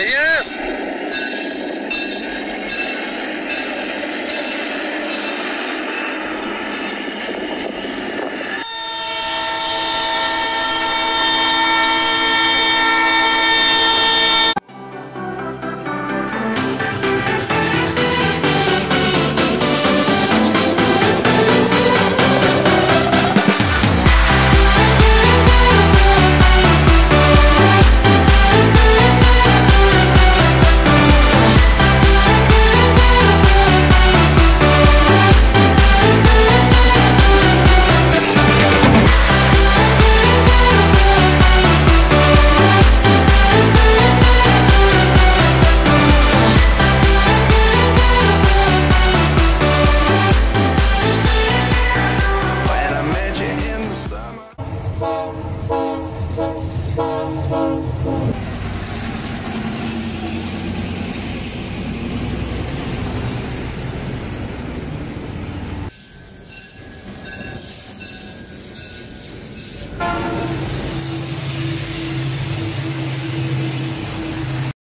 Yes!